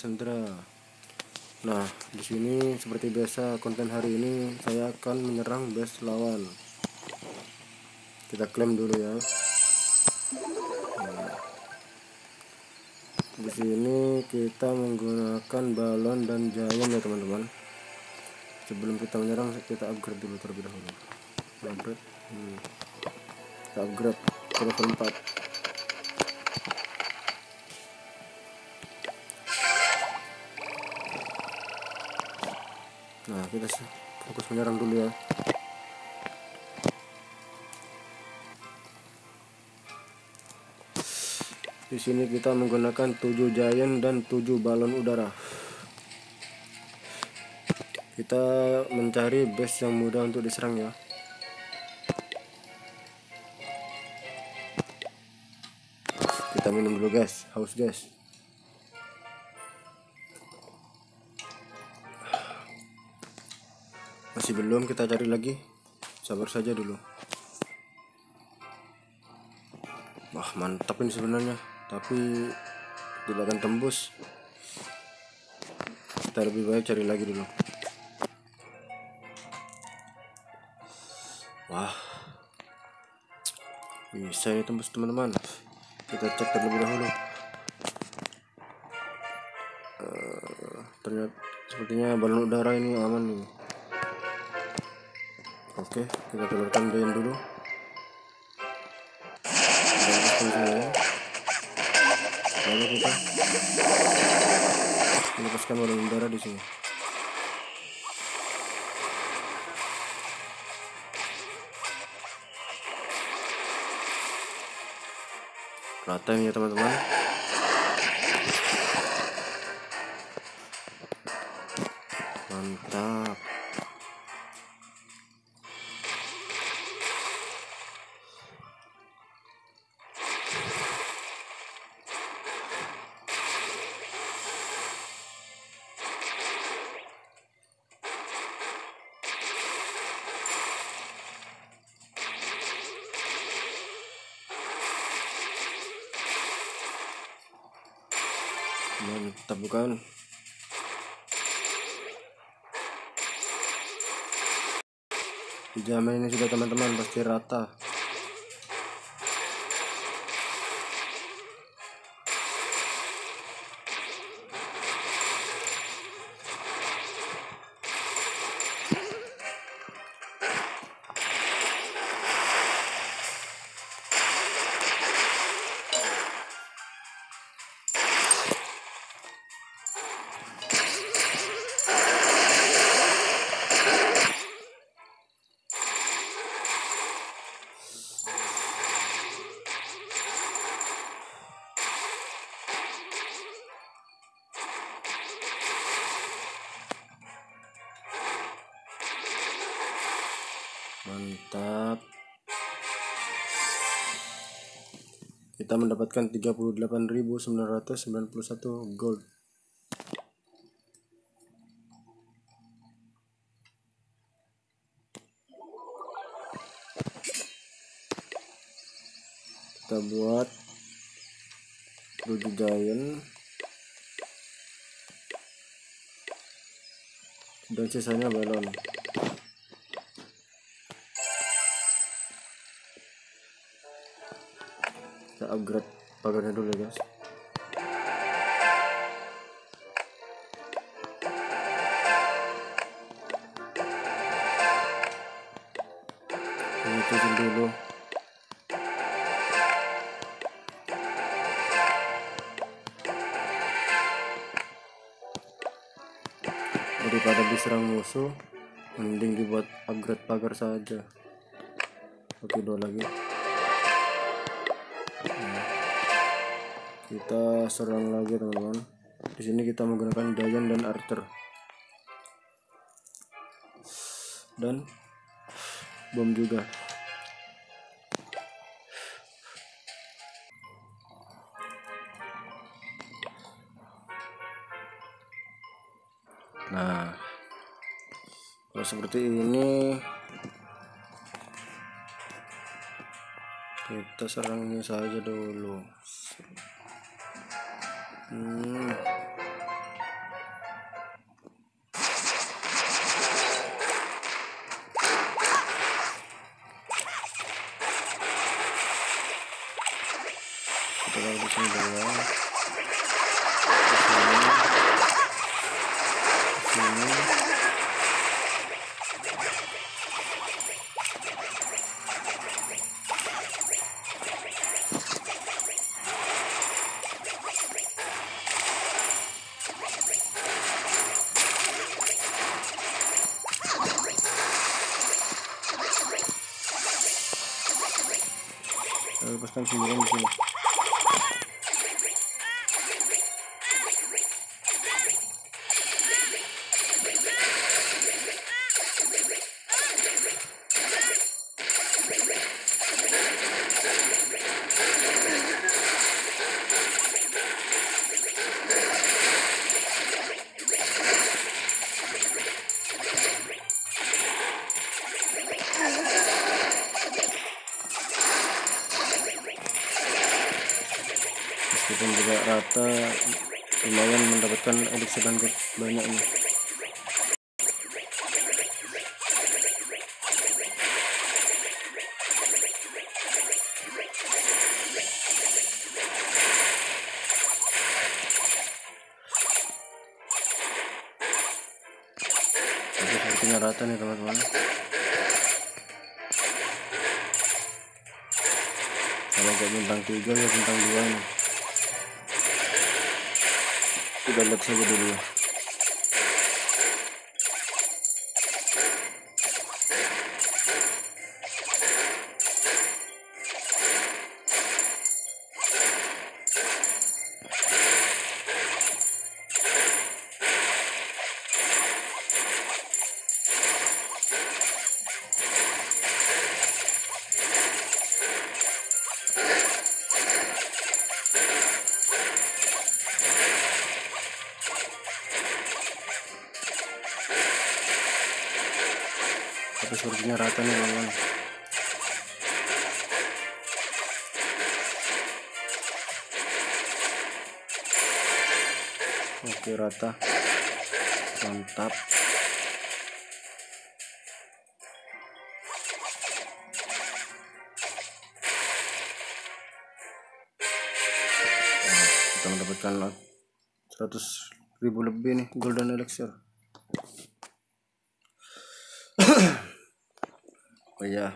Sandra. Nah, di sini seperti biasa konten hari ini saya akan menyerang base lawan. Kita klaim dulu ya. Nah, di sini kita menggunakan balon dan giant ya teman-teman. Sebelum kita menyerang kita upgrade dulu terlebih dahulu. Upgrade. Hmm. Kita upgrade ke level 4. Nah kita fokus menyerang dulu ya. Di sini kita menggunakan 7 giant dan 7 balon udara. Kita mencari base yang mudah untuk diserang ya. Kita minum dulu guys. Haus guys masih belum kita cari lagi. Sabar saja dulu. Wah mantap ini sebenarnya. Tapi tidak akan tembus. Kita lebih baik cari lagi dulu. Wah. Bisa ini tembus teman-teman. Kita cek terlebih dahulu. Uh, ternyata sepertinya balon udara ini aman nih oke kita telurkan giant dulu. Lalu kita. Melepaskan balon udara di sini. Rata ya teman-teman. Mantap mantap bukan dijamin ini sudah teman-teman pasti rata mantap kita mendapatkan 38.991 gold. Kita buat Rudy Giant. Dan sisanya balon upgrade pagarnya dulu ya guys. Ini tujuh dulu. Daripada diserang musuh mending dibuat upgrade pagar saja. Oke dua lagi kita serang lagi teman-teman. Di sini kita menggunakan giant dan archer. Dan bom juga. Nah kalau seperti ini kita serangnya saja dulu hmm. Lepaskan 9 di sini meskipun rata lumayan mendapatkan elixir dan banyak ini rata nih teman-teman. Kalau kayak bintang tiga ya bintang dua nih kita lihat saja dulu ya tapi sepertinya rata nih teman-teman oke rata. Mantap. Nah, kita mendapatkan 100 ribu lebih nih golden elixir oh iya.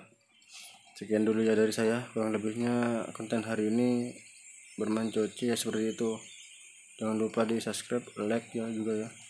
Sekian dulu ya dari saya. Kurang lebihnya konten hari ini bermain coci ya seperti itu. Jangan lupa di subscribe like ya juga ya